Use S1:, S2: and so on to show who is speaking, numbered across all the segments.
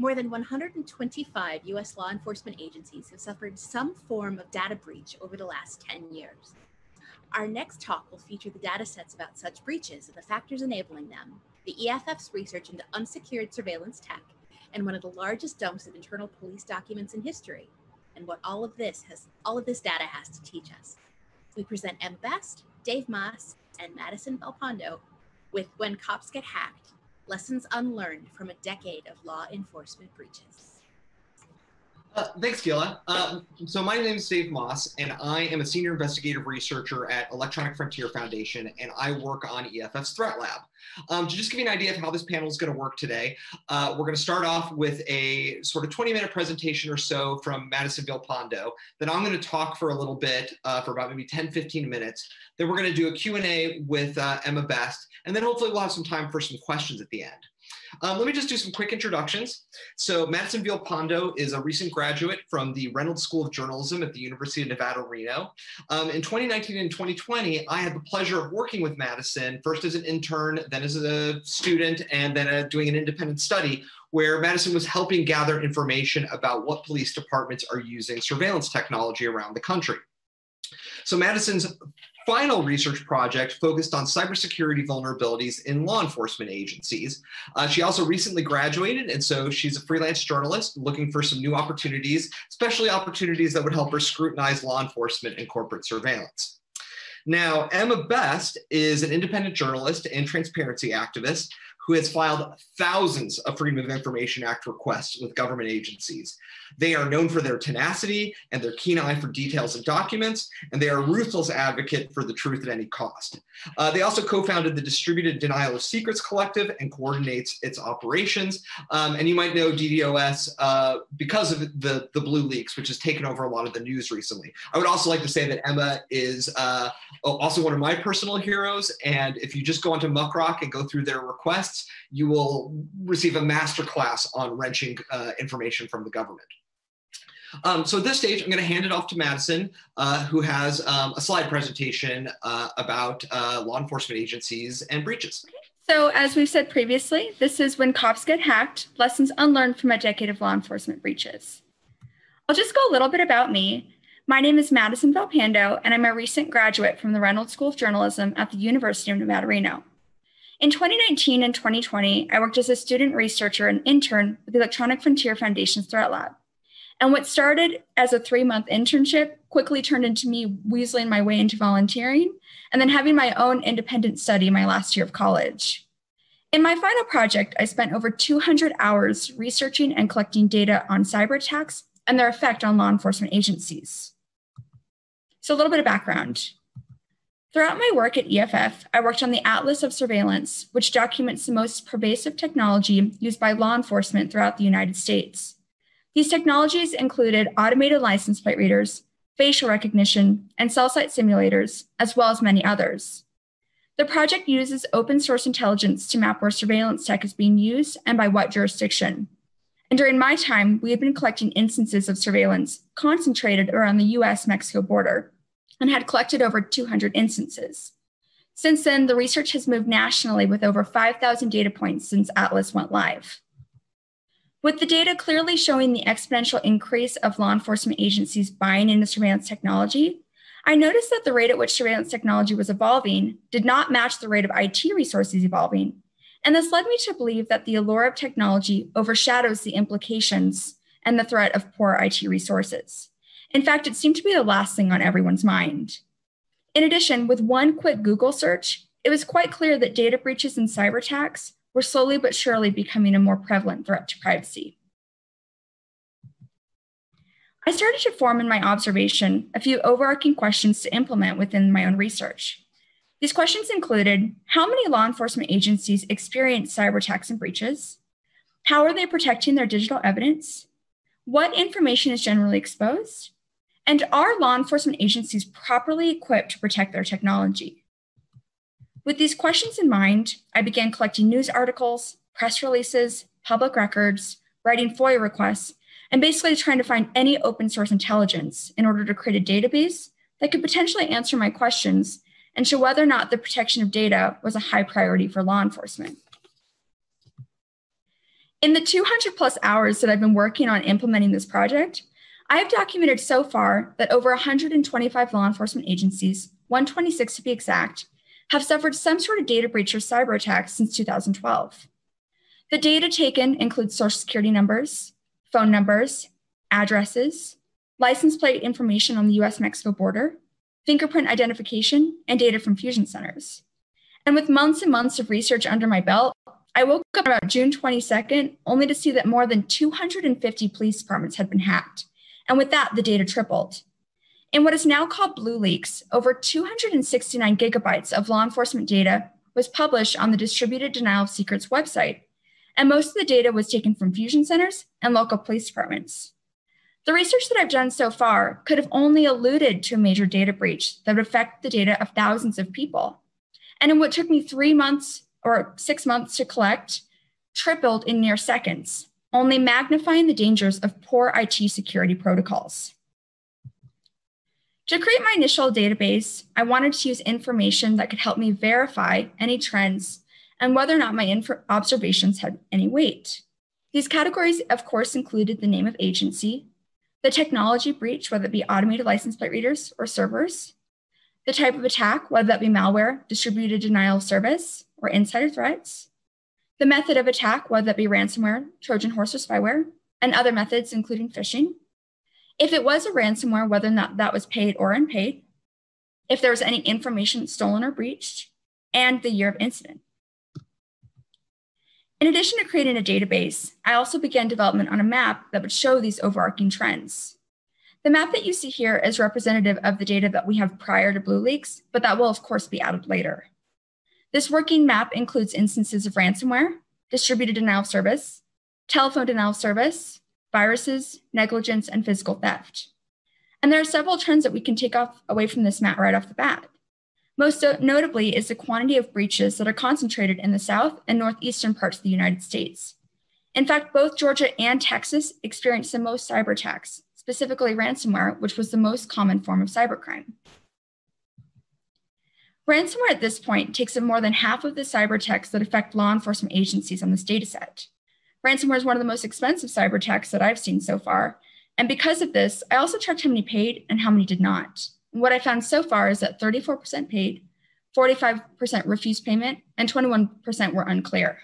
S1: More than 125 US law enforcement agencies have suffered some form of data breach over the last 10 years. Our next talk will feature the data sets about such breaches and the factors enabling them, the EFF's research into unsecured surveillance tech, and one of the largest dumps of internal police documents in history, and what all of this has all of this data has to teach us. We present Emma Best, Dave Maass, and Madison Vialpando with When Cops Get Hacked, Lessons Unlearned from a Decade of Law Enforcement Breaches.
S2: Uh, thanks, Gila. Uh, so my name is Dave Maass, and I am a senior investigative researcher at Electronic Frontier Foundation, and I work on EFF's Threat Lab. Um, to just give you an idea of how this panel is going to work today, uh, we're going to start off with a sort of 20-minute presentation or so from Madison Vialpando. Then I'm going to talk for a little bit, uh, for about maybe 10, 15 minutes. Then we're going to do a Q&A with uh, Emma Best, and then hopefully we'll have some time for some questions at the end. Um, let me just do some quick introductions. So Madison Vialpando is a recent graduate from the Reynolds School of Journalism at the University of Nevada, Reno. Um, in 2019 and 2020, I had the pleasure of working with Madison, first as an intern, then as a student, and then uh, doing an independent study where Madison was helping gather information about what police departments are using surveillance technology around the country. So Madison's final research project focused on cybersecurity vulnerabilities in law enforcement agencies. Uh, she also recently graduated, and so she's a freelance journalist looking for some new opportunities, especially opportunities that would help her scrutinize law enforcement and corporate surveillance. Now, Emma Best is an independent journalist and transparency activist who has filed thousands of Freedom of Information Act requests with government agencies. They are known for their tenacity and their keen eye for details and documents, and they are a ruthless advocate for the truth at any cost. Uh, they also co-founded the Distributed Denial of Secrets Collective and coordinates its operations. Um, and you might know DDoS uh, because of the, the BlueLeaks, which has taken over a lot of the news recently. I would also like to say that Emma is uh, also one of my personal heroes. And if you just go onto Muckrock and go through their requests, you will receive a master class on wrenching uh, information from the government. Um, so at this stage, I'm going to hand it off to Madison, uh, who has um, a slide presentation uh, about uh, law enforcement agencies and breaches.
S3: So as we've said previously, this is When Cops Get Hacked, Lessons Unlearned from a Decade of Law Enforcement Breaches. I'll just go a little bit about me. My name is Madison Vialpando, and I'm a recent graduate from the Reynolds School of Journalism at the University of Nevada, Reno. In 2019 and 2020, I worked as a student researcher and intern with the Electronic Frontier Foundation's Threat Lab. And what started as a three month internship quickly turned into me weaseling my way into volunteering and then having my own independent study my last year of college. In my final project, I spent over 200 hours researching and collecting data on cyber attacks and their effect on law enforcement agencies. So, a little bit of background. Throughout my work at EFF, I worked on the Atlas of Surveillance, which documents the most pervasive technology used by law enforcement throughout the United States. These technologies included automated license plate readers, facial recognition, and cell site simulators, as well as many others. The project uses open source intelligence to map where surveillance tech is being used and by what jurisdiction. And during my time, we have been collecting instances of surveillance concentrated around the US Mexico border and had collected over 200 instances. Since then, the research has moved nationally with over 5,000 data points since Atlas went live. With the data clearly showing the exponential increase of law enforcement agencies buying into surveillance technology, I noticed that the rate at which surveillance technology was evolving did not match the rate of IT resources evolving. And this led me to believe that the allure of technology overshadows the implications and the threat of poor IT resources. In fact, it seemed to be the last thing on everyone's mind. In addition, with one quick Google search, it was quite clear that data breaches and cyber attacks were slowly but surely becoming a more prevalent threat to privacy. I started to form in my observation a few overarching questions to implement within my own research. These questions included how many law enforcement agencies experience cyber attacks and breaches? How are they protecting their digital evidence? What information is generally exposed? And are law enforcement agencies properly equipped to protect their technology? With these questions in mind, I began collecting news articles, press releases, public records, writing FOIA requests, and basically trying to find any open source intelligence in order to create a database that could potentially answer my questions and show whether or not the protection of data was a high priority for law enforcement. In the 200 plus hours that I've been working on implementing this project, I have documented so far that over 125 law enforcement agencies, 126 to be exact, have suffered some sort of data breach or cyber attack since 2012. The data taken includes social security numbers, phone numbers, addresses, license plate information on the US Mexico border, fingerprint identification, and data from fusion centers. And with months and months of research under my belt, I woke up about June 22nd only to see that more than 250 police departments had been hacked. And with that, the data tripled. In what is now called BlueLeaks, over 269 gigabytes of law enforcement data was published on the Distributed Denial of Secrets website, and most of the data was taken from fusion centers and local police departments. The research that I've done so far could have only alluded to a major data breach that would affect the data of thousands of people. And in what took me three months or six months to collect, tripled in near seconds, only magnifying the dangers of poor IT security protocols. To create my initial database, I wanted to use information that could help me verify any trends and whether or not my observations had any weight. These categories, of course, included the name of agency, the technology breach, whether it be automated license plate readers or servers, the type of attack, whether that be malware, distributed denial of service, or insider threats, the method of attack, whether that be ransomware, Trojan horse, or spyware, and other methods, including phishing. If it was a ransomware, whether or not that was paid or unpaid, if there was any information stolen or breached, and the year of incident. In addition to creating a database, I also began development on a map that would show these overarching trends. The map that you see here is representative of the data that we have prior to BlueLeaks, but that will of course be added later. This working map includes instances of ransomware, distributed denial of service, telephone denial of service, viruses, negligence, and physical theft. And there are several trends that we can take off away from this map right off the bat. Most notably is the quantity of breaches that are concentrated in the south and northeastern parts of the United States. In fact, both Georgia and Texas experienced the most cyber attacks, specifically ransomware, which was the most common form of cybercrime. Ransomware at this point takes up more than half of the cyber attacks that affect law enforcement agencies on this dataset. Ransomware is one of the most expensive cyber attacks that I've seen so far. And because of this, I also checked how many paid and how many did not. What I found so far is that 34% paid, 45% refused payment, and 21% were unclear.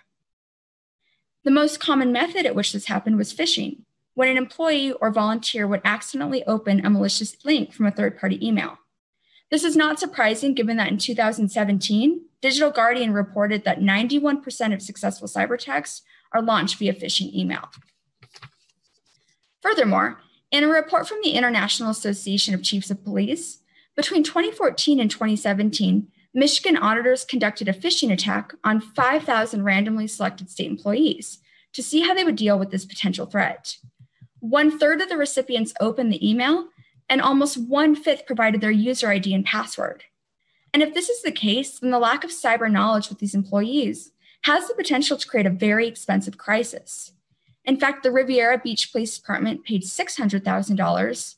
S3: The most common method at which this happened was phishing, when an employee or volunteer would accidentally open a malicious link from a third party email. This is not surprising given that in 2017, Digital Guardian reported that 91% of successful cyber attacks are launched via phishing email. Furthermore, in a report from the International Association of Chiefs of Police, between 2014 and 2017, Michigan auditors conducted a phishing attack on 5,000 randomly selected state employees to see how they would deal with this potential threat. One third of the recipients opened the email, and almost one fifth provided their user ID and password. And if this is the case, then the lack of cyber knowledge with these employees has the potential to create a very expensive crisis. In fact, the Riviera Beach Police Department paid $600,000,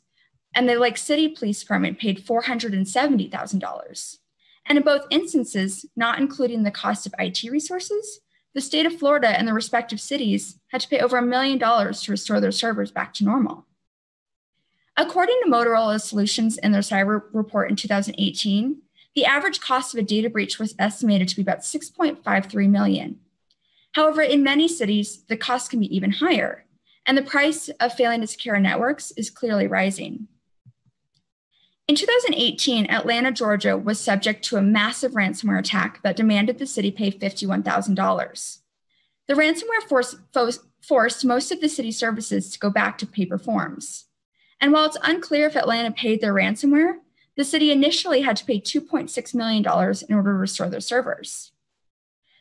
S3: and the Lake City Police Department paid $470,000. And in both instances, not including the cost of IT resources, the state of Florida and the respective cities had to pay over a million dollars to restore their servers back to normal. According to Motorola Solutions in their cyber report in 2018, the average cost of a data breach was estimated to be about 6.53 million. However, in many cities, the cost can be even higher, and the price of failing to secure networks is clearly rising. In 2018, Atlanta, Georgia was subject to a massive ransomware attack that demanded the city pay $51,000. The ransomware force, forced most of the city services to go back to paper forms. And while it's unclear if Atlanta paid their ransomware, the city initially had to pay $2.6 million in order to restore their servers.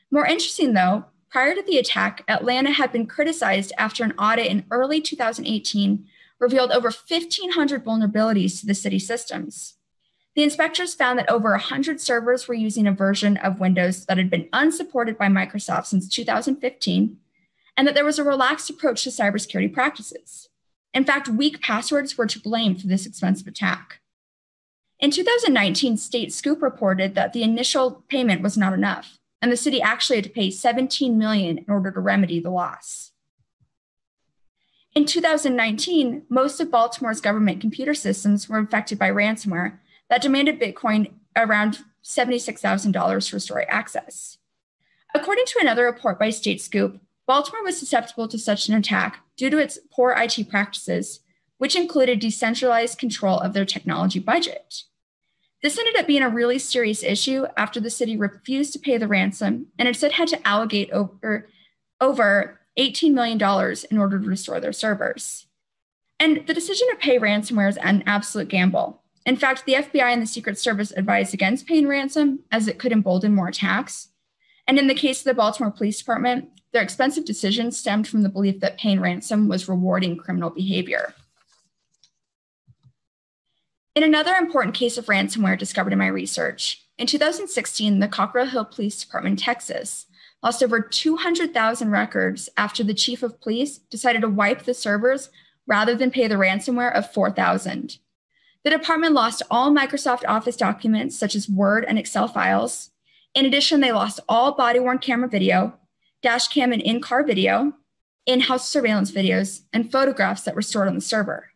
S3: More interesting, though, prior to the attack, Atlanta had been criticized after an audit in early 2018 revealed over 1,500 vulnerabilities to the city systems. The inspectors found that over 100 servers were using a version of Windows that had been unsupported by Microsoft since 2015, and that there was a relaxed approach to cybersecurity practices. In fact, weak passwords were to blame for this expensive attack. In 2019, StateScoop reported that the initial payment was not enough, and the city actually had to pay 17 million in order to remedy the loss. In 2019, most of Baltimore's government computer systems were infected by ransomware that demanded Bitcoin around $76,000 to restore access. According to another report by StateScoop, Baltimore was susceptible to such an attack due to its poor IT practices, which included decentralized control of their technology budget. This ended up being a really serious issue after the city refused to pay the ransom and instead had to allocate over, over $18 million in order to restore their servers. And the decision to pay ransomware is an absolute gamble. In fact, the FBI and the Secret Service advised against paying ransom as it could embolden more attacks. And in the case of the Baltimore Police Department, their expensive decision stemmed from the belief that paying ransom was rewarding criminal behavior. In another important case of ransomware discovered in my research, in 2016, the Cockrell Hill Police Department Texas lost over 200,000 records after the chief of police decided to wipe the servers rather than pay the ransomware of 4,000. The department lost all Microsoft Office documents, such as Word and Excel files. In addition, they lost all body worn camera video, dash cam and in car video, in house surveillance videos, and photographs that were stored on the server.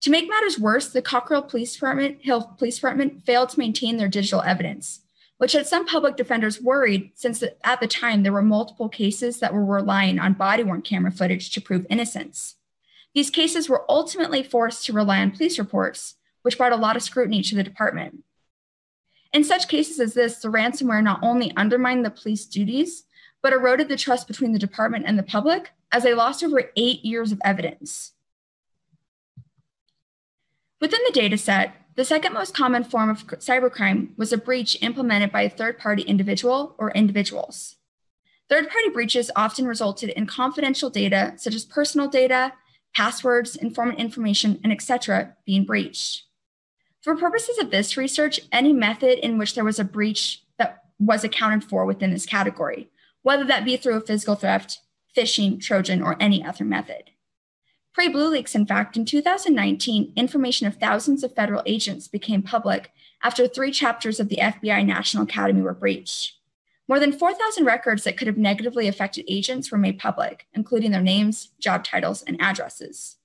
S3: To make matters worse, the Cockrell Police Department, Hill Police Department failed to maintain their digital evidence which had some public defenders worried since at the time there were multiple cases that were relying on body worn camera footage to prove innocence. These cases were ultimately forced to rely on police reports, which brought a lot of scrutiny to the department. In such cases as this, the ransomware not only undermined the police duties, but eroded the trust between the department and the public as they lost over eight years of evidence. Within the data set, the second most common form of cybercrime was a breach implemented by a third party individual or individuals. Third party breaches often resulted in confidential data, such as personal data, passwords, informant information, and etc., being breached. For purposes of this research, any method in which there was a breach that was accounted for within this category, whether that be through a physical theft, phishing, Trojan, or any other method. Pre BlueLeaks, in fact, in 2019, information of thousands of federal agents became public after three chapters of the FBI National Academy were breached. More than 4,000 records that could have negatively affected agents were made public, including their names, job titles, and addresses.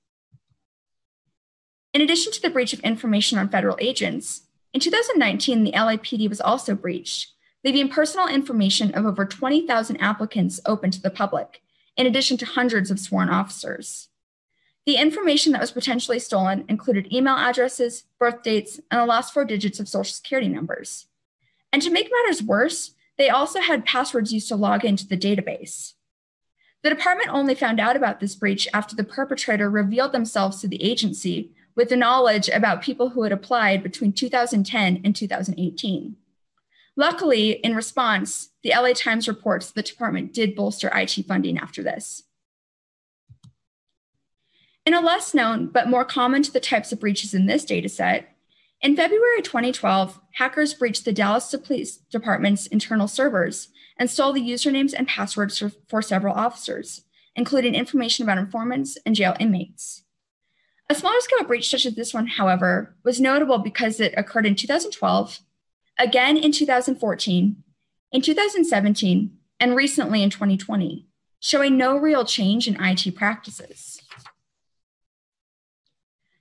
S3: In addition to the breach of information on federal agents, in 2019, the LAPD was also breached, leaving personal information of over 20,000 applicants open to the public, in addition to hundreds of sworn officers. The information that was potentially stolen included email addresses, birth dates, and the last four digits of social security numbers. And to make matters worse, they also had passwords used to log into the database. The department only found out about this breach after the perpetrator revealed themselves to the agency with the knowledge about people who had applied between 2010 and 2018. Luckily, in response, the LA Times reports the department did bolster IT funding after this. In a less known but more common to the types of breaches in this dataset, in February 2012, hackers breached the Dallas Police Department's internal servers and stole the usernames and passwords for, for several officers, including information about informants and jail inmates. A smaller scale breach such as this one, however, was notable because it occurred in 2012, again in 2014, in 2017, and recently in 2020, showing no real change in IT practices.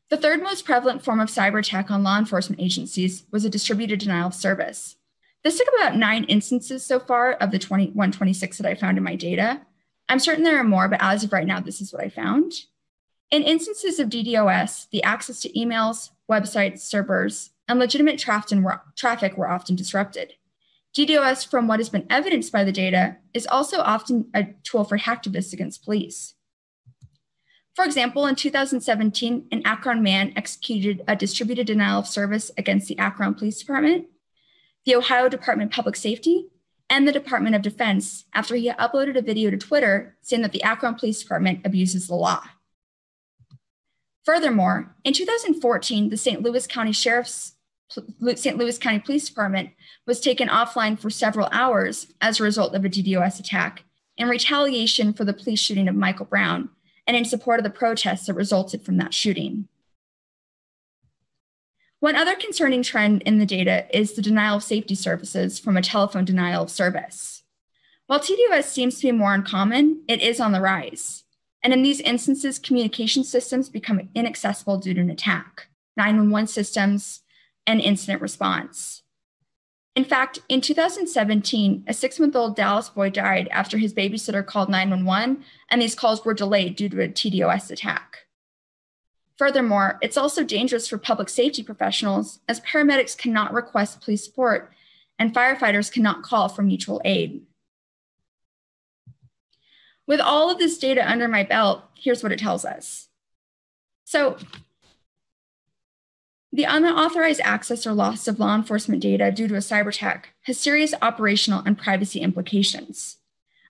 S3: The third most prevalent form of cyber attack on law enforcement agencies was a distributed denial of service. This took about nine instances so far of the 2126 that I found in my data. I'm certain there are more, but as of right now, this is what I found. In instances of DDoS, the access to emails, websites, servers, and legitimate traffic were often disrupted. DDoS, from what has been evidenced by the data, is also often a tool for hacktivists against police. For example, in 2017, an Akron man executed a distributed denial of service against the Akron Police Department, the Ohio Department of Public Safety, and the Department of Defense after he uploaded a video to Twitter saying that the Akron Police Department abuses the law. Furthermore, in 2014, the St. Louis County Sheriff's St. Louis County Police Department was taken offline for several hours as a result of a DDoS attack in retaliation for the police shooting of Michael Brown, and in support of the protests that resulted from that shooting. One other concerning trend in the data is the denial of safety services from a telephone denial of service. While TDOS seems to be more uncommon, it is on the rise. And in these instances, communication systems become inaccessible due to an attack, 911 systems, and incident response. In fact, in 2017, a six month old Dallas boy died after his babysitter called 911, and these calls were delayed due to a TDOS attack. Furthermore, it's also dangerous for public safety professionals as paramedics cannot request police support and firefighters cannot call for mutual aid. With all of this data under my belt, here's what it tells us. So the unauthorized access or loss of law enforcement data due to a cyber attack has serious operational and privacy implications.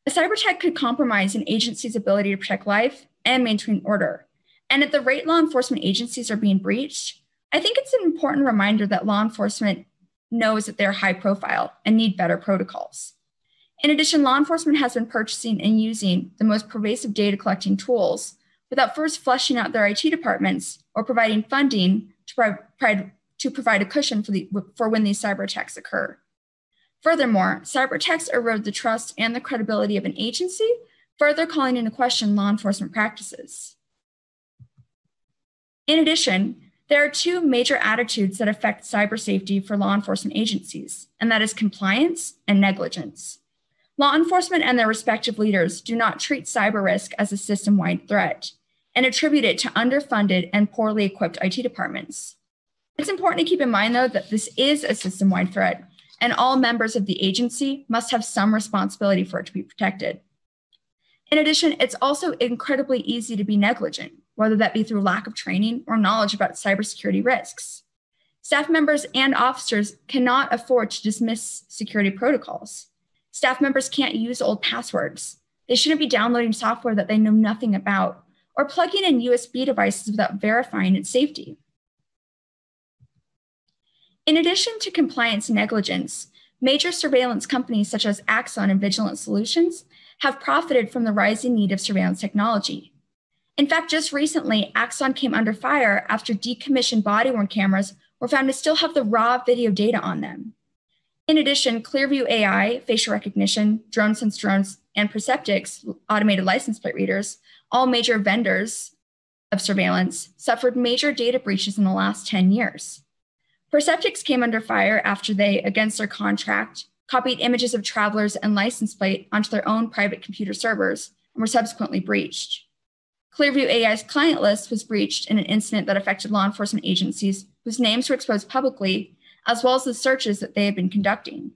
S3: A cyber attack could compromise an agency's ability to protect life and maintain order. And at the rate law enforcement agencies are being breached, I think it's an important reminder that law enforcement knows that they're high profile and need better protocols. In addition, law enforcement has been purchasing and using the most pervasive data collecting tools without first fleshing out their IT departments or providing funding to provide, to provide a cushion for, the, for when these cyber attacks occur. Furthermore, cyber attacks erode the trust and the credibility of an agency, further calling into question law enforcement practices. In addition, there are two major attitudes that affect cyber safety for law enforcement agencies, and that is compliance and negligence. Law enforcement and their respective leaders do not treat cyber risk as a system wide threat and attribute it to underfunded and poorly equipped IT departments. It's important to keep in mind, though, that this is a system wide threat, and all members of the agency must have some responsibility for it to be protected. In addition, it's also incredibly easy to be negligent, whether that be through lack of training or knowledge about cybersecurity risks. Staff members and officers cannot afford to dismiss security protocols. Staff members can't use old passwords. They shouldn't be downloading software that they know nothing about or plugging in USB devices without verifying its safety. In addition to compliance negligence, major surveillance companies such as Axon and Vigilant Solutions have profited from the rising need of surveillance technology. In fact, just recently, Axon came under fire after decommissioned body worn cameras were found to still have the raw video data on them. In addition, Clearview AI, facial recognition, DroneSense drones, and Perceptics, automated license plate readers, all major vendors of surveillance, suffered major data breaches in the last 10 years. Perceptics came under fire after they, against their contract, copied images of travelers and license plate onto their own private computer servers and were subsequently breached. Clearview AI's client list was breached in an incident that affected law enforcement agencies whose names were exposed publicly as well as the searches that they have been conducting.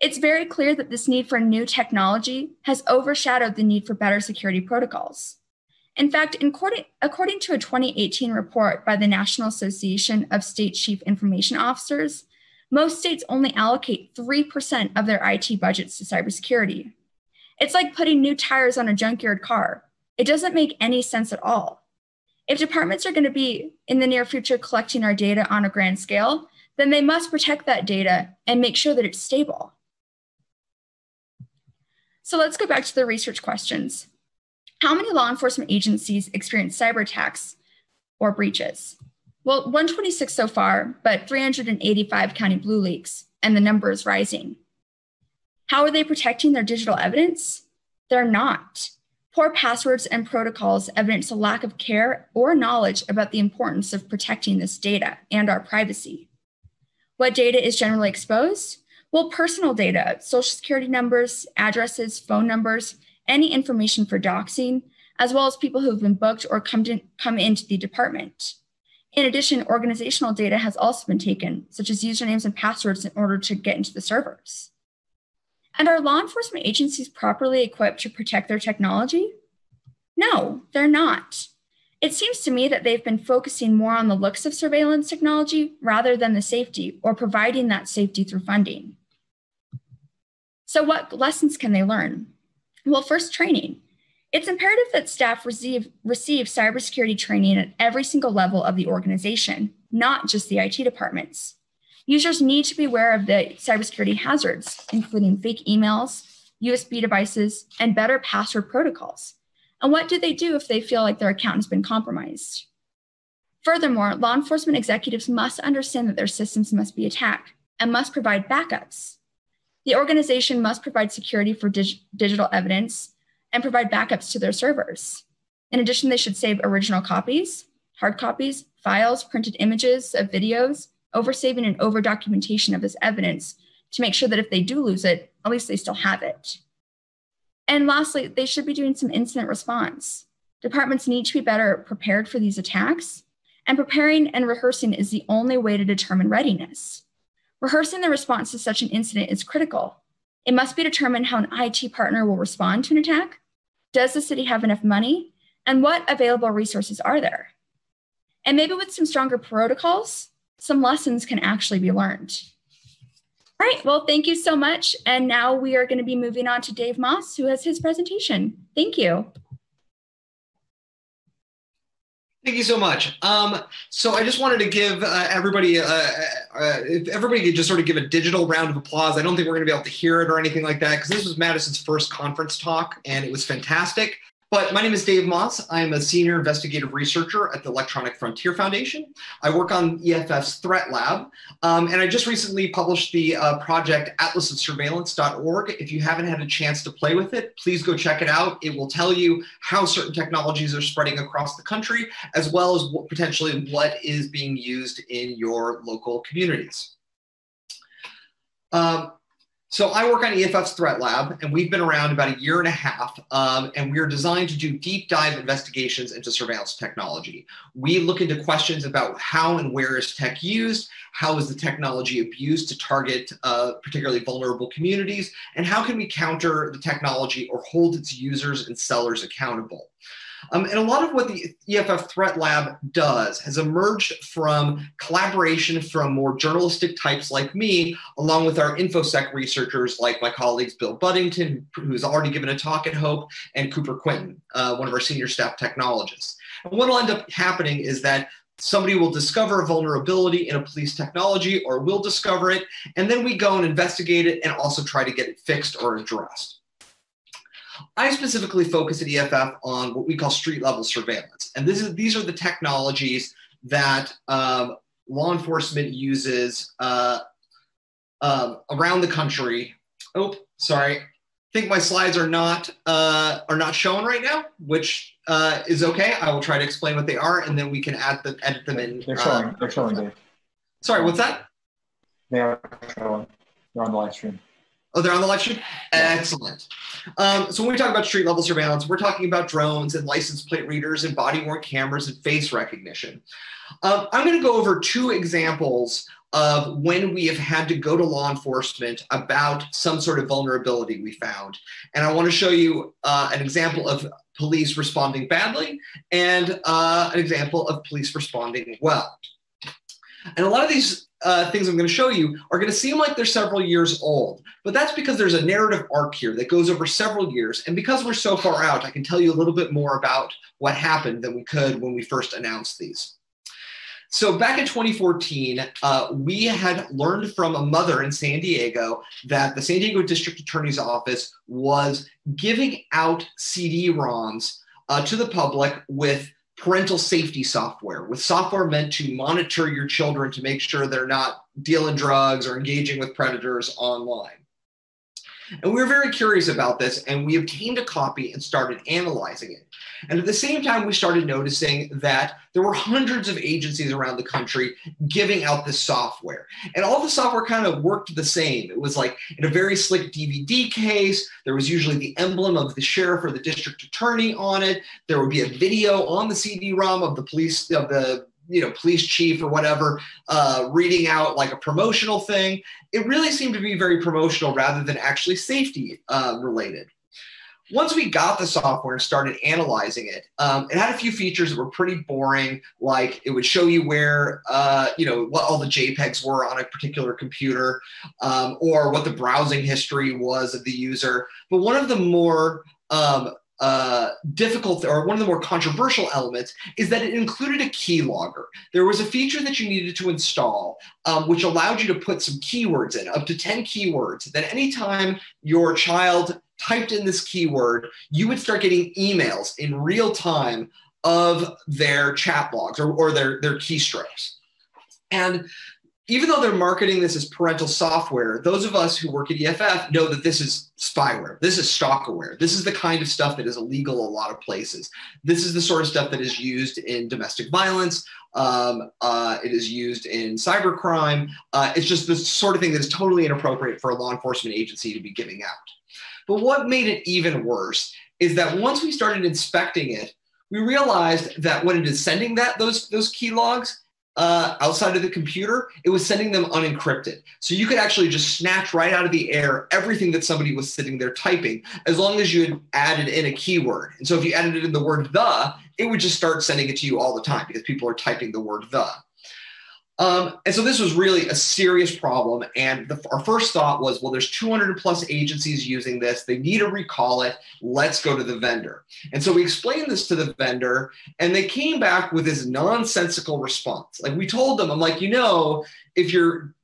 S3: It's very clear that this need for new technology has overshadowed the need for better security protocols. In fact, according to a 2018 report by the National Association of State Chief Information Officers, most states only allocate 3% of their IT budgets to cybersecurity. It's like putting new tires on a junkyard car. It doesn't make any sense at all. If departments are going to be in the near future collecting our data on a grand scale, then they must protect that data and make sure that it's stable. So let's go back to the research questions. How many law enforcement agencies experience cyber attacks or breaches? Well, 126 so far, but 385 county BlueLeaks, and the number is rising. How are they protecting their digital evidence? They're not. Poor passwords and protocols evidence a lack of care or knowledge about the importance of protecting this data and our privacy. What data is generally exposed? Well, personal data, social security numbers, addresses, phone numbers, any information for doxing, as well as people who have been booked or come, to, come into the department. In addition, organizational data has also been taken, such as usernames and passwords in order to get into the servers. And are law enforcement agencies properly equipped to protect their technology? No, they're not. It seems to me that they've been focusing more on the looks of surveillance technology rather than the safety or providing that safety through funding. So, what lessons can they learn? Well, first, training. It's imperative that staff receive, receive cybersecurity training at every single level of the organization, not just the IT departments. Users need to be aware of the cybersecurity hazards, including fake emails, USB devices, and better password protocols. And what do they do if they feel like their account has been compromised? Furthermore, law enforcement executives must understand that their systems must be attacked and must provide backups. The organization must provide security for dig- digital evidence and provide backups to their servers. In addition, they should save original copies, hard copies, files, printed images of videos, oversaving and over documentation of this evidence to make sure that if they do lose it, at least they still have it. And lastly, they should be doing some incident response. Departments need to be better prepared for these attacks, and preparing and rehearsing is the only way to determine readiness. Rehearsing the response to such an incident is critical. It must be determined how an IT partner will respond to an attack. Does the city have enough money? And what available resources are there? And maybe with some stronger protocols, some lessons can actually be learned. All right, well, thank you so much. And now we are going to be moving on to Dave Maass, who has his presentation. Thank you.
S2: Thank you so much. Um, so I just wanted to give uh, everybody, uh, uh, if everybody could just sort of give a digital round of applause. I don't think we're going to be able to hear it or anything like that because this was Madison's first conference talk and it was fantastic. But my name is Dave Maass. I'm a senior investigative researcher at the Electronic Frontier Foundation. I work on EFF's Threat Lab, um, and I just recently published the uh, project atlasofsurveillance.org. If you haven't had a chance to play with it, please go check it out. It will tell you how certain technologies are spreading across the country, as well as what, potentially what is being used in your local communities. Um, so I work on EFF's Threat Lab, and we've been around about a year and a half, um, and we're designed to do deep dive investigations into surveillance technology. We look into questions about how and where is tech used, how is the technology abused to target uh, particularly vulnerable communities, and how can we counter the technology or hold its users and sellers accountable. Um, and a lot of what the EFF Threat Lab does has emerged from collaboration from more journalistic types like me, along with our InfoSec researchers like my colleagues Bill Budington, who's already given a talk at Hope, and Cooper Quintin, uh, one of our senior staff technologists. And what will end up happening is that somebody will discover a vulnerability in a police technology or will discover it, and then we go and investigate it and also try to get it fixed or addressed. I specifically focus at EFF on what we call street level surveillance. And this is, these are the technologies that um, law enforcement uses uh, uh, around the country. Oh, sorry. I think my slides are not uh, are not shown right now, which uh, is okay. I will try to explain what they are, and then we can add the, edit them in.
S4: They're showing. Uh, they're showing, Dave.
S2: Sorry, what's that?
S4: They are showing. They're on the live stream.
S2: Oh, they're on the live stream? Excellent. Um, so when we talk about street level surveillance, we're talking about drones and license plate readers and body worn cameras and face recognition. Um, I'm going to go over two examples of when we have had to go to law enforcement about some sort of vulnerability we found. And I want to show you uh, an example of police responding badly and uh, an example of police responding well. And a lot of these uh, things I'm going to show you are going to seem like they're several years old, but that's because there's a narrative arc here that goes over several years. And because we're so far out, I can tell you a little bit more about what happened than we could when we first announced these. So back in 2014, uh, we had learned from a mother in San Diego that the San Diego District Attorney's Office was giving out CD-ROMs uh, to the public with parental safety software, with software meant to monitor your children to make sure they're not dealing drugs or engaging with predators online. And we were very curious about this, and we obtained a copy and started analyzing it. And at the same time, we started noticing that there were hundreds of agencies around the country giving out this software. And all the software kind of worked the same. It was like in a very slick DVD case, there was usually the emblem of the sheriff or the district attorney on it. There would be a video on the CD-ROM of the police, of the you know police chief or whatever uh, reading out like a promotional thing it really seemed to be very promotional rather than actually safety uh, related once we got the software and started analyzing it, um, it had a few features that were pretty boring. Like it would show you where, uh, you know, what all the JPEGs were on a particular computer, um, or what the browsing history was of the user. But one of the more um, uh, difficult or one of the more controversial elements is that it included a keylogger. There was a feature that you needed to install, um, which allowed you to put some keywords in, up to 10 keywords, that anytime your child typed in this keyword, you would start getting emails in real time of their chat logs or, or their, their keystrokes. And even though they're marketing this as parental software, those of us who work at EFF know that this is spyware. This is stalkerware. This is the kind of stuff that is illegal a lot of places. This is the sort of stuff that is used in domestic violence. Um, uh, it is used in cybercrime. Uh, it's just the sort of thing that is totally inappropriate for a law enforcement agency to be giving out. But what made it even worse is that once we started inspecting it, we realized that when it is sending that those those key logs, uh, outside of the computer, it was sending them unencrypted. So you could actually just snatch right out of the air everything that somebody was sitting there typing, as long as you had added in a keyword. And so if you added in the word the, it would just start sending it to you all the time because people are typing the word the. Um, and so this was really a serious problem. And the, our first thought was, well, there's 200 plus agencies using this. They need to recall it. Let's go to the vendor. And so we explained this to the vendor, and they came back with this nonsensical response. Like we told them, I'm like, you know, if you're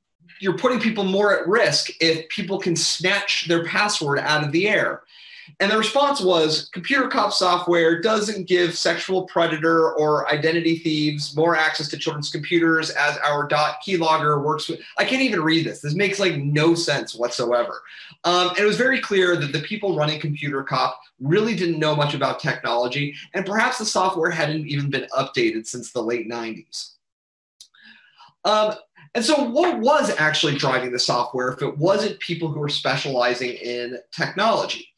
S2: you're putting people more at risk if people can snatch their password out of the air. And the response was ComputerCOP software doesn't give sexual predator or identity thieves more access to children's computers as our dot keylogger works with. I can't even read this. This makes like no sense whatsoever. Um, and it was very clear that the people running ComputerCOP really didn't know much about technology. And perhaps the software hadn't even been updated since the late 90s. Um, and so, what was actually driving the software if it wasn't people who were specializing in technology?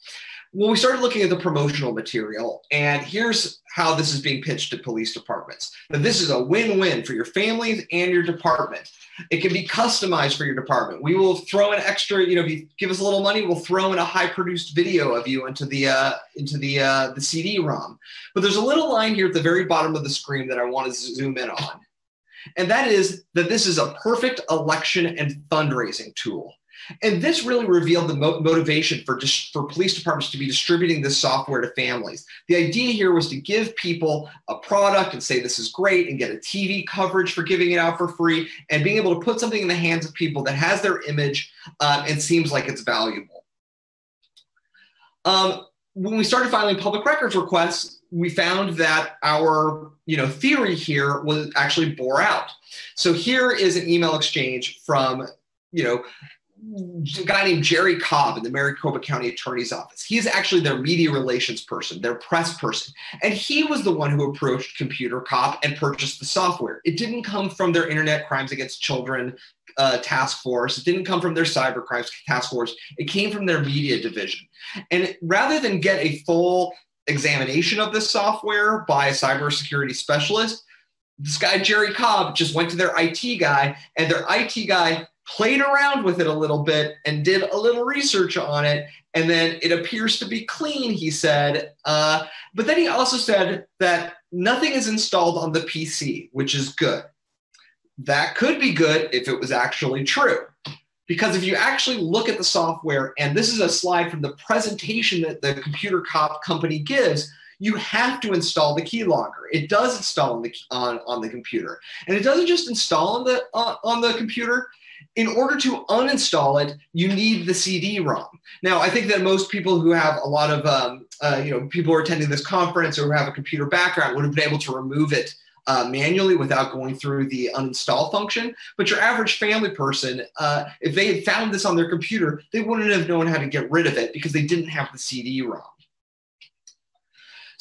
S2: Well, we started looking at the promotional material, and here's how this is being pitched to police departments. This is a win-win for your families and your department. It can be customized for your department. We will throw in extra, you know, if you give us a little money, we'll throw in a high-produced video of you into the uh, into the uh, the CD-ROM. But there's a little line here at the very bottom of the screen that I want to zoom in on, and that is that this is a perfect election and fundraising tool. And this really revealed the mo- motivation for, dis- for police departments to be distributing this software to families. The idea here was to give people a product and say this is great and get a TV coverage for giving it out for free and being able to put something in the hands of people that has their image uh, and seems like it's valuable. Um, when we started filing public records requests, we found that our you know theory here was actually bore out. So here is an email exchange from you know a guy named Jerry Cobb in the Maricopa County Attorney's Office. He's actually their media relations person, their press person. And he was the one who approached ComputerCOP and purchased the software. It didn't come from their Internet Crimes Against Children uh, task force. It didn't come from their cyber crimes task force. It came from their media division. And rather than get a full examination of this software by a cybersecurity specialist, this guy, Jerry Cobb, just went to their IT guy, and their IT guy played around with it a little bit and did a little research on it. And then it appears to be clean, he said. Uh, but then he also said that nothing is installed on the PC, which is good. That could be good if it was actually true. Because if you actually look at the software, and this is a slide from the presentation that the ComputerCOP company gives, you have to install the keylogger. It does install on the on, on the computer, and it doesn't just install on the on the computer in order to uninstall it, you need the CD-ROM. Now, I think that most people who have a lot of, um, uh, you know, people who are attending this conference or who have a computer background would have been able to remove it uh, manually without going through the uninstall function. But your average family person, uh, if they had found this on their computer, they wouldn't have known how to get rid of it because they didn't have the CD-ROM.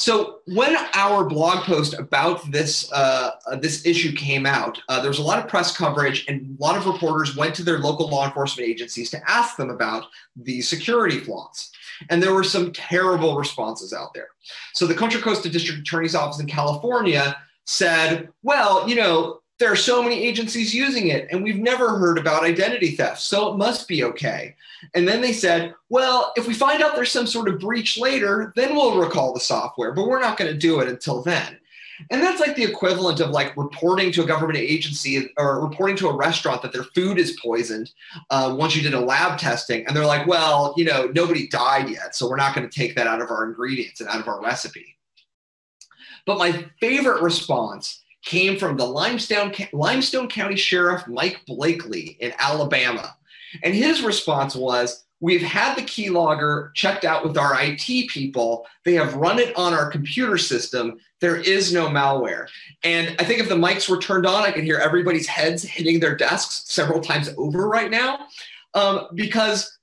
S2: So when our blog post about this uh, uh, this issue came out, uh, there was a lot of press coverage, and a lot of reporters went to their local law enforcement agencies to ask them about the security flaws. And there were some terrible responses out there. So the Contra Costa District Attorney's Office in California said, "Well, you know, there are so many agencies using it and we've never heard about identity theft so it must be okay. And then they said well if we find out there's some sort of breach later then we'll recall the software but we're not going to do it until then. And that's like the equivalent of like reporting to a government agency or reporting to a restaurant that their food is poisoned uh, once you did a lab testing and they're like well you know nobody died yet so we're not going to take that out of our ingredients and out of our recipe. But my favorite response came from the Limestone, Limestone County Sheriff Mike Blakely in Alabama. And his response was, We've had the keylogger checked out with our IT people. They have run it on our computer system. There is no malware. And I think if the mics were turned on, I could hear everybody's heads hitting their desks several times over right now. Um, because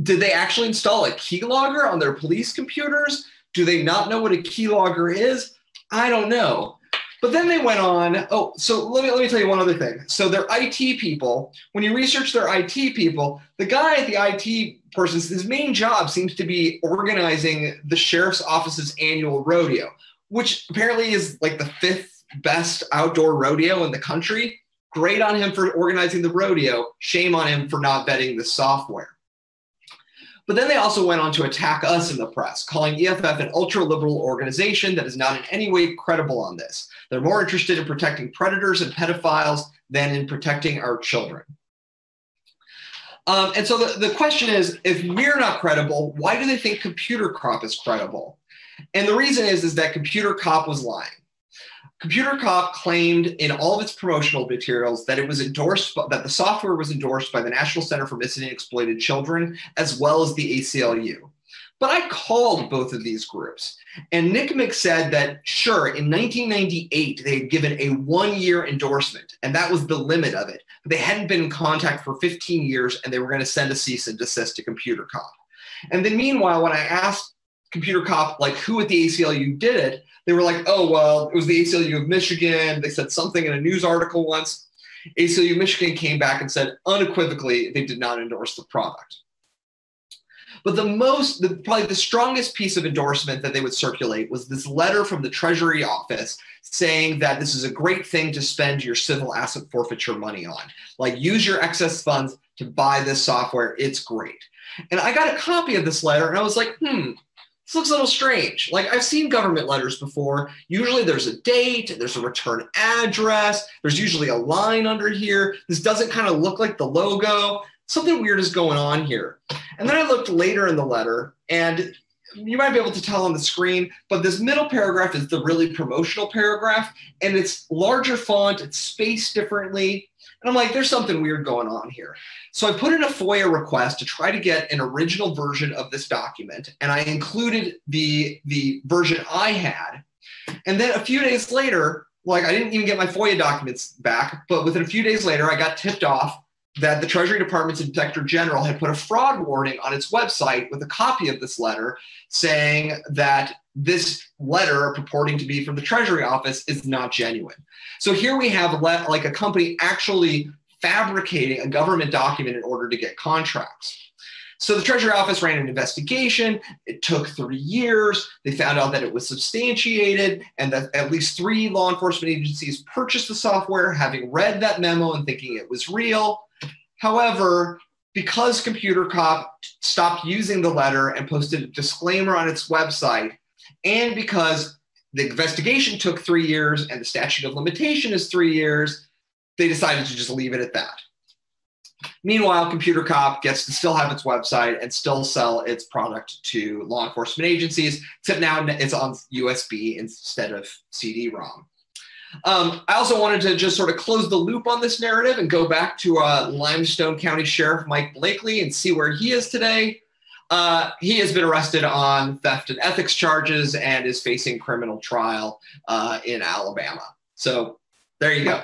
S2: did they actually install a keylogger on their police computers? Do they not know what a keylogger is? I don't know. But then they went on. Oh, so let me let me tell you one other thing. So their IT people, when you research their IT people, the guy at the IT person's his main job seems to be organizing the sheriff's office's annual rodeo, which apparently is like the fifth best outdoor rodeo in the country. Great on him for organizing the rodeo. Shame on him for not vetting the software. But then they also went on to attack us in the press, calling EFF an ultra liberal organization that is not in any way credible on this. They're more interested in protecting predators and pedophiles than in protecting our children. Um, and so the, the question is if we're not credible, why do they think ComputerCOP is credible? And the reason is, is that ComputerCOP was lying. ComputerCOP claimed in all of its promotional materials that it was endorsed, that the software was endorsed by the National Center for Missing and Exploited Children, as well as the ACLU. But I called both of these groups, and NCMEC said that sure, in 1998, they had given a one year endorsement, and that was the limit of it. But they hadn't been in contact for 15 years, and they were going to send a cease and desist to ComputerCOP. And then meanwhile, when I asked ComputerCOP, like who at the ACLU did it, they were like, oh, well, it was the ACLU of Michigan. They said something in a news article once. ACLU Michigan came back and said unequivocally they did not endorse the product. But the most, the, probably the strongest piece of endorsement that they would circulate was this letter from the Treasury office saying that this is a great thing to spend your civil asset forfeiture money on. Like, use your excess funds to buy this software. It's great. And I got a copy of this letter and I was like, hmm, this looks a little strange. Like I've seen government letters before. Usually there's a date, there's a return address, there's usually a line under here. This doesn't kind of look like the logo. Something weird is going on here. And then I looked later in the letter, and you might be able to tell on the screen, but this middle paragraph is the really promotional paragraph, and it's larger font, it's spaced differently. And I'm like, there's something weird going on here. So I put in a FOIA request to try to get an original version of this document, and I included the, the version I had. And then a few days later, like I didn't even get my FOIA documents back, but within a few days later, I got tipped off that the Treasury Department's Inspector General had put a fraud warning on its website with a copy of this letter saying that this letter purporting to be from the Treasury Office is not genuine. So here we have like a company actually fabricating a government document in order to get contracts. So the Treasury Office ran an investigation. It took three years. They found out that it was substantiated and that at least three law enforcement agencies purchased the software, having read that memo and thinking it was real. However, because ComputerCOP stopped using the letter and posted a disclaimer on its website, and because the investigation took three years and the statute of limitation is three years, they decided to just leave it at that. Meanwhile, ComputerCOP gets to still have its website and still sell its product to law enforcement agencies, except now it's on USB instead of CD ROM. Um, I also wanted to just sort of close the loop on this narrative and go back to uh, Limestone County Sheriff Mike Blakely and see where he is today. Uh, he has been arrested on theft and ethics charges and is facing criminal trial uh, in Alabama. So there you go.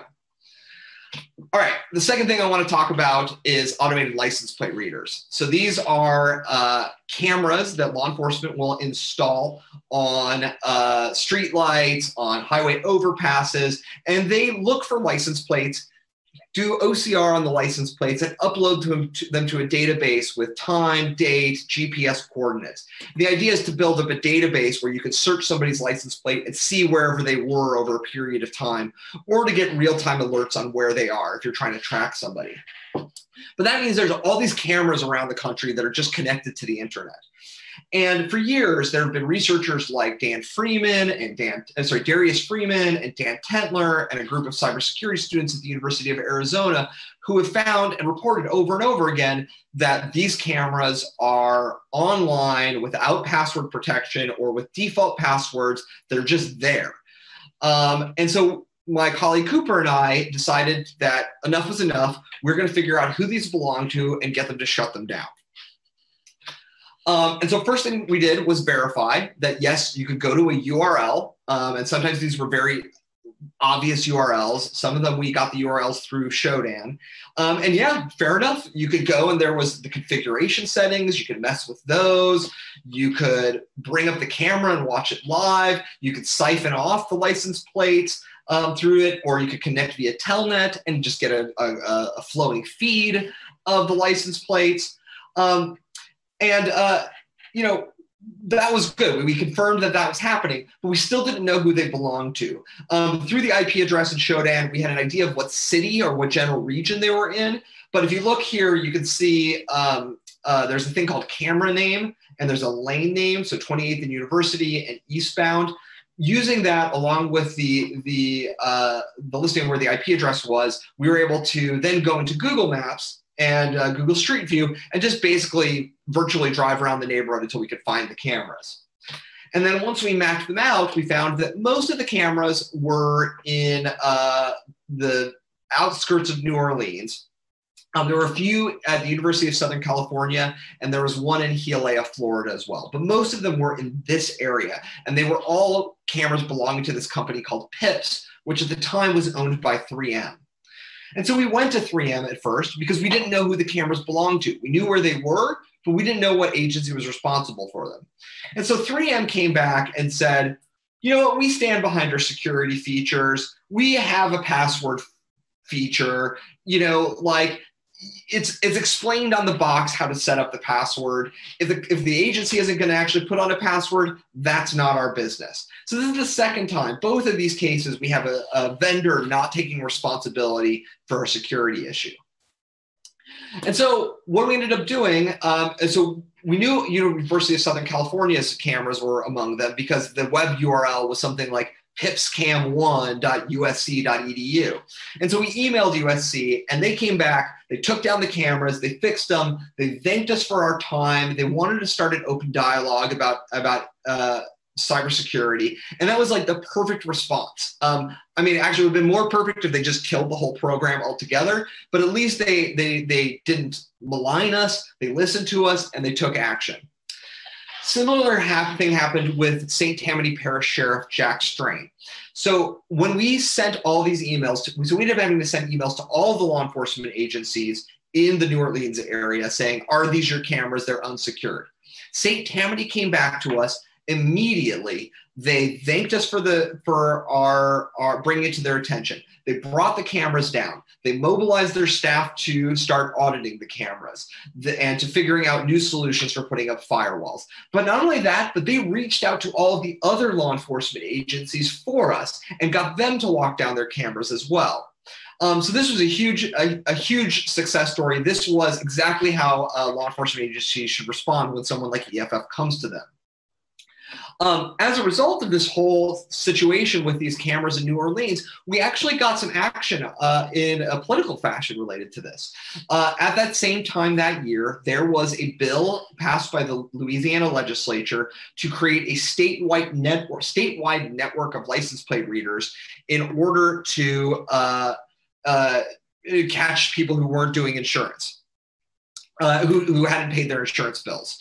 S2: All right. The second thing I want to talk about is automated license plate readers. So these are uh, cameras that law enforcement will install on uh, street lights, on highway overpasses, and they look for license plates do OCR on the license plates and upload them to, them to a database with time, date, GPS coordinates. The idea is to build up a database where you can search somebody's license plate and see wherever they were over a period of time, or to get real time alerts on where they are if you're trying to track somebody. But that means there's all these cameras around the country that are just connected to the internet. And for years, there have been researchers like Dan Freamon and Dan, sorry, Darius Freamon and Dan Tentler and a group of cybersecurity students at the University of Arizona who have found and reported over and over again that these cameras are online without password protection or with default passwords that are just there. Um, and so my colleague Cooper and I decided that enough was enough. We're going to figure out who these belong to and get them to shut them down. Um, and so first thing we did was verify that yes, you could go to a URL, um, and sometimes these were very obvious URLs. Some of them we got the URLs through Shodan. Um, and yeah, fair enough. You could go and there was the configuration settings. You could mess with those. You could bring up the camera and watch it live. You could siphon off the license plates um, through it, or you could connect via Telnet and just get a, a, a flowing feed of the license plates. Um, and, uh, you know, that was good. We confirmed that that was happening, but we still didn't know who they belonged to. Um, through the IP address in Shodan, we had an idea of what city or what general region they were in. But if you look here, you can see um, uh, there's a thing called camera name and there's a lane name. So 28th and University and eastbound. Using that along with the the uh, the listing where the IP address was, we were able to then go into Google Maps and uh, Google Street View and just basically virtually drive around the neighborhood until we could find the cameras. And then once we mapped them out, we found that most of the cameras were in uh, the outskirts of New Orleans. Um, there were a few at the University of Southern California, and there was one in Hialeah, Florida as well. But most of them were in this area, and they were all cameras belonging to this company called PIPS, which at the time was owned by 3M. And so we went to 3M at first because we didn't know who the cameras belonged to. We knew where they were, but we didn't know what agency was responsible for them. And so 3M came back and said, you know what, we stand behind our security features. We have a password feature, you know, like it's it's explained on the box how to set up the password. If the, if the agency isn't going to actually put on a password, that's not our business. So this is the second time. Both of these cases, we have a, a vendor not taking responsibility for a security issue. And so what we ended up doing, um, and so we knew University of Southern California's cameras were among them because the web URL was something like pipscam1.usc.edu. And so we emailed USC and they came back, they took down the cameras, they fixed them, they thanked us for our time. They wanted to start an open dialogue about, about uh, cybersecurity. And that was like the perfect response. Um, I mean, actually, it would have been more perfect if they just killed the whole program altogether. But at least they they they didn't malign us. They listened to us and they took action. Similar thing happened with St. Tammany Parish Sheriff Jack Strain. So when we sent all these emails, to, so we ended up having to send emails to all the law enforcement agencies in the New Orleans area saying, "Are these your cameras? They're unsecured." St. Tammany came back to us immediately they thanked us for the for our, our bringing it to their attention they brought the cameras down they mobilized their staff to start auditing the cameras the, and to figuring out new solutions for putting up firewalls but not only that but they reached out to all of the other law enforcement agencies for us and got them to lock down their cameras as well um, so this was a huge, a, a, huge success story. This was exactly how uh, law enforcement agencies should respond when someone like EFF comes to them. Um, as a result of this whole situation with these cameras in New Orleans, we actually got some action uh, in a political fashion related to this. Uh, at that same time that year, there was a bill passed by the Louisiana legislature to create a statewide network, statewide network of license plate readers in order to uh, uh catch people who weren't doing insurance, uh, who, who hadn't paid their insurance bills.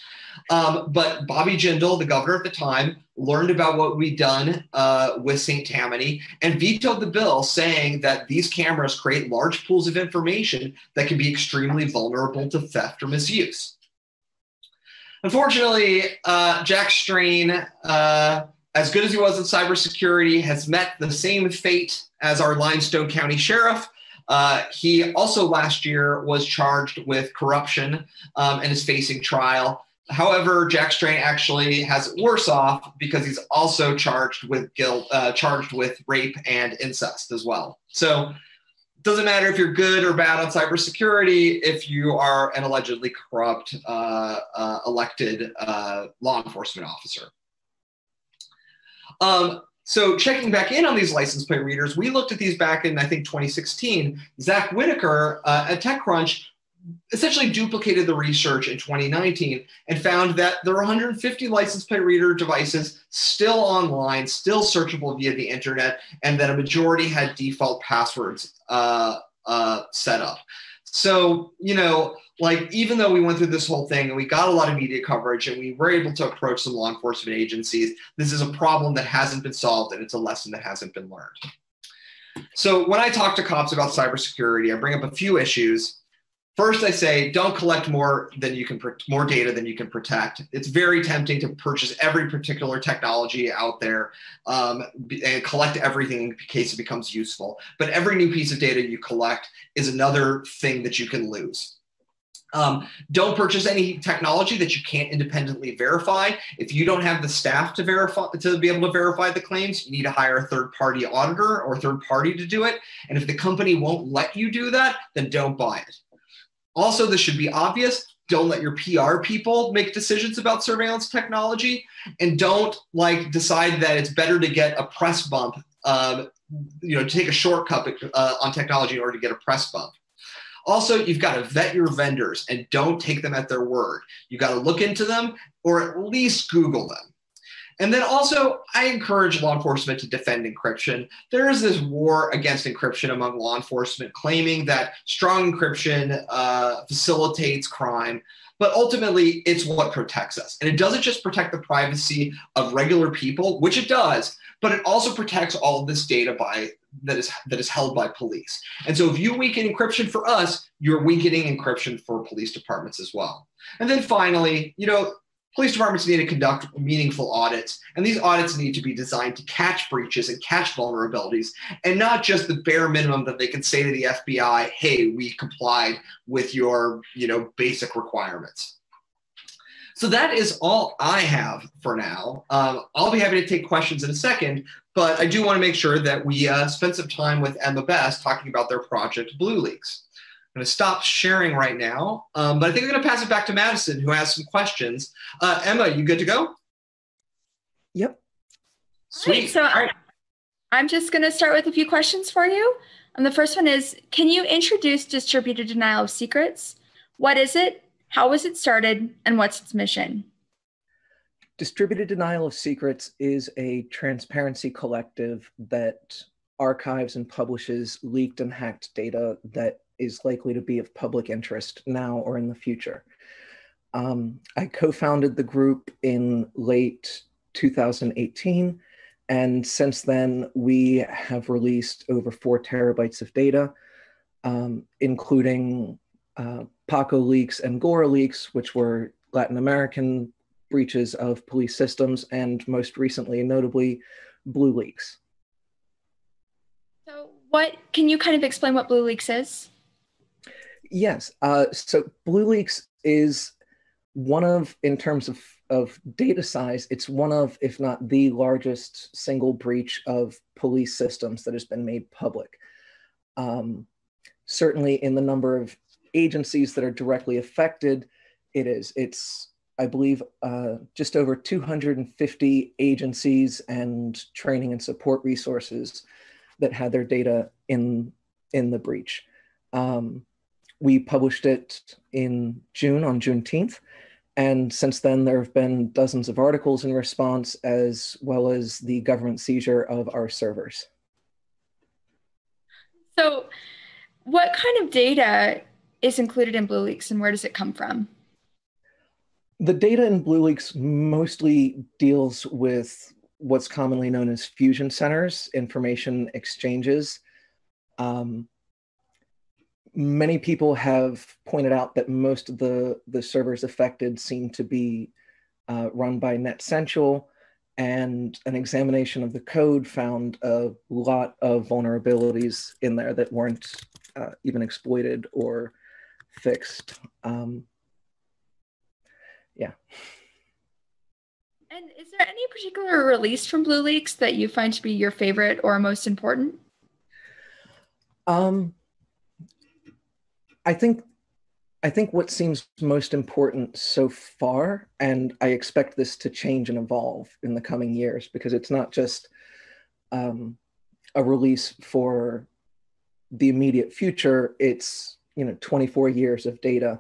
S2: Um, but Bobby Jindal, the governor at the time, learned about what we'd done uh, with St. Tammany and vetoed the bill, saying that these cameras create large pools of information that can be extremely vulnerable to theft or misuse. Unfortunately, uh, Jack Strain, uh, as good as he was in cybersecurity, has met the same fate as our Limestone County sheriff. Uh, he also last year was charged with corruption um, and is facing trial. However, Jack Strain actually has it worse off because he's also charged with guilt, uh, charged with rape and incest as well. So it doesn't matter if you're good or bad on cybersecurity if you are an allegedly corrupt uh, uh, elected uh, law enforcement officer. Um, so checking back in on these license plate readers, we looked at these back in I think 2016. Zack Whittaker uh, at TechCrunch essentially duplicated the research in 2019 and found that there are 150 license plate reader devices still online, still searchable via the internet, and that a majority had default passwords uh, uh, set up. So, you know, like even though we went through this whole thing and we got a lot of media coverage and we were able to approach some law enforcement agencies, this is a problem that hasn't been solved and it's a lesson that hasn't been learned. So when I talk to cops about cybersecurity, I bring up a few issues. First, I say don't collect more than you can more data than you can protect. It's very tempting to purchase every particular technology out there um, and collect everything in case it becomes useful. But every new piece of data you collect is another thing that you can lose. Um, don't purchase any technology that you can't independently verify. If you don't have the staff to verify to be able to verify the claims, you need to hire a third-party auditor or third party to do it. And if the company won't let you do that, then don't buy it. Also, this should be obvious. Don't let your PR people make decisions about surveillance technology, and don't like decide that it's better to get a press bump. Um, you know, take a shortcut uh, on technology in order to get a press bump. Also, you've got to vet your vendors and don't take them at their word. You've got to look into them or at least Google them. And then also, I encourage law enforcement to defend encryption. There is this war against encryption among law enforcement, claiming that strong encryption uh, facilitates crime. But ultimately, it's what protects us. And it doesn't just protect the privacy of regular people, which it does, but it also protects all of this data by that is that is held by police. And so if you weaken encryption for us, you're weakening encryption for police departments as well. And then finally, you know, police departments need to conduct meaningful audits, and these audits need to be designed to catch breaches and catch vulnerabilities, and not just the bare minimum that they can say to the FBI, "Hey, we complied with your, you know, basic requirements." So that is all I have for now. Um, I'll be happy to take questions in a second, but I do want to make sure that we uh, spend some time with Emma Best talking about their project BlueLeaks. I'm going to stop sharing right now, um, but I think I'm going to pass it back to Madison, who has some questions. Uh, Emma, you good to go?
S5: Yep.
S3: Sweet. Right, so right. I'm just going to start with a few questions for you. And the first one is Can you introduce distributed denial of secrets? What is it? How was it started and what's its mission?
S5: Distributed Denial of Secrets is a transparency collective that archives and publishes leaked and hacked data that is likely to be of public interest now or in the future. Um, I co founded the group in late 2018, and since then, we have released over four terabytes of data, um, including uh, Paco leaks and Gora leaks, which were Latin American breaches of police systems, and most recently, notably, BlueLeaks.
S3: So, what can you kind of explain what BlueLeaks is?
S5: Yes. Uh, so, BlueLeaks is one of, in terms of, of data size, it's one of, if not the largest single breach of police systems that has been made public. Um, certainly, in the number of agencies that are directly affected, it is. It's, I believe, uh, just over 250 agencies and training and support resources that had their data in, in the breach. Um, we published it in June, on Juneteenth. And since then, there have been dozens of articles in response, as well as the government seizure of our servers.
S3: So, what kind of data is included in BlueLeaks and where does it come from?
S5: The data in BlueLeaks mostly deals with what's commonly known as fusion centers, information exchanges. Um, many people have pointed out that most of the, the servers affected seem to be uh, run by Netsential, and an examination of the code found a lot of vulnerabilities in there that weren't uh, even exploited or fixed. Um, yeah.
S3: And is there any particular release from BlueLeaks that you find to be your favorite or most important?
S5: Um, I think I think what seems most important so far, and I expect this to change and evolve in the coming years because it's not just um, a release for the immediate future, it's you know 24 years of data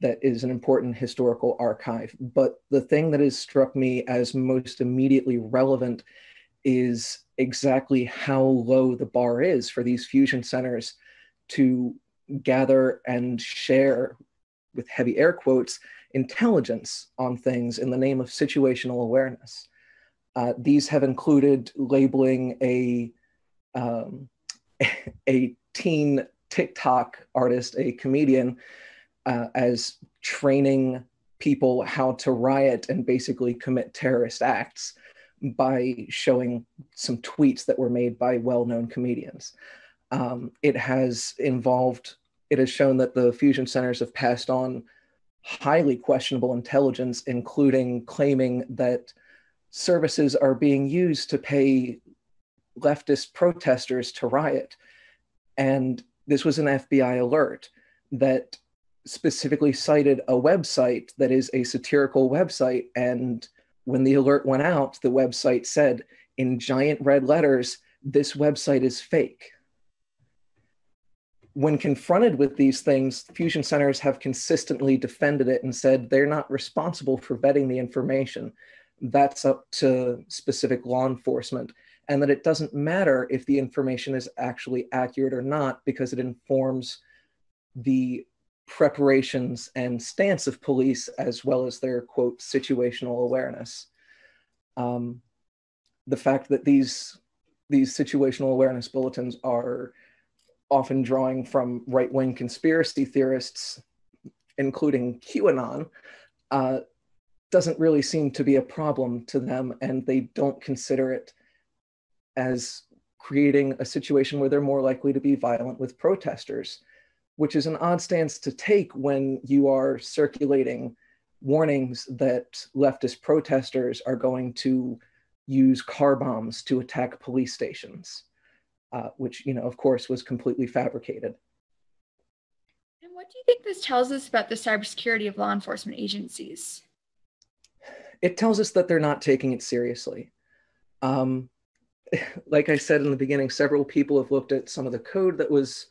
S5: that is an important historical archive. But the thing that has struck me as most immediately relevant is exactly how low the bar is for these fusion centers to gather and share with heavy air quotes, intelligence on things in the name of situational awareness. Uh, these have included labeling a um, a teen TikTok artist, a comedian, uh, as training people how to riot and basically commit terrorist acts by showing some tweets that were made by well-known comedians. Um, it has involved. It has shown that the fusion centers have passed on highly questionable intelligence, including claiming that services are being used to pay leftist protesters to riot. And this was an FBI alert that specifically cited a website that is a satirical website. And when the alert went out, the website said in giant red letters, this website is fake. When confronted with these things, fusion centers have consistently defended it and said they're not responsible for vetting the information. That's up to specific law enforcement and that it doesn't matter if the information is actually accurate or not because it informs the preparations and stance of police as well as their quote situational awareness. Um, the fact that these these situational awareness bulletins are often drawing from right-wing conspiracy theorists including qanon uh, doesn't really seem to be a problem to them, and they don't consider it as creating a situation where they're more likely to be violent with protesters, which is an odd stance to take when you are circulating warnings that leftist protesters are going to use car bombs to attack police stations, uh, which, you know, of course, was completely fabricated.
S3: And what do you think this tells us about the cybersecurity of law enforcement agencies?
S5: it tells us that they're not taking it seriously. Um, like I said in the beginning, several people have looked at some of the code that was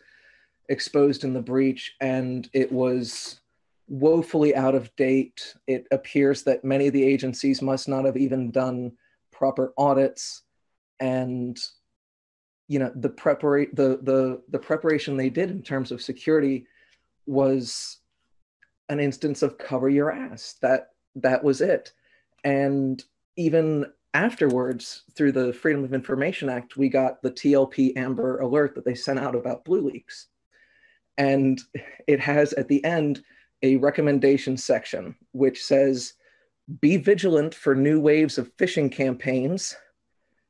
S5: exposed in the breach, and it was woefully out of date. It appears that many of the agencies must not have even done proper audits, and you know the preparation the the the preparation they did in terms of security was an instance of cover your ass. That that was it. And even afterwards, through the Freedom of Information Act, we got the TLP Amber alert that they sent out about BlueLeaks. And it has at the end a recommendation section which says be vigilant for new waves of phishing campaigns,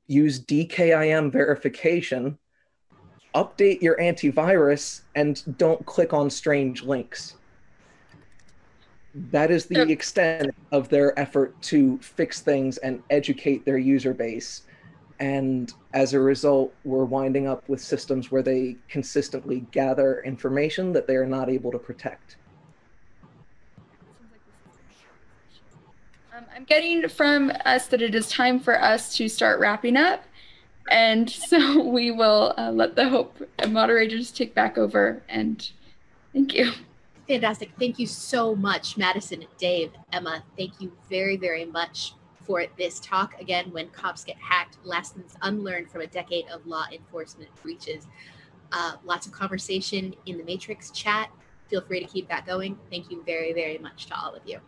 S5: use DKIM verification, update your antivirus, and don't click on strange links. That is the extent of their effort to fix things and educate their user base. And as a result we're winding up with systems where they consistently gather information that they are not able to protect
S3: um, i'm getting from us that it is time for us to start wrapping up and so we will uh, let the hope moderators take back over and thank you
S1: Fantastic. Thank you so much, Madison, Dave, Emma. Thank you very, very much for this talk. Again, when cops get hacked, lessons unlearned from a decade of law enforcement breaches. Uh, lots of conversation in the Matrix chat. Feel free to keep that going. Thank you very, very much to all of you.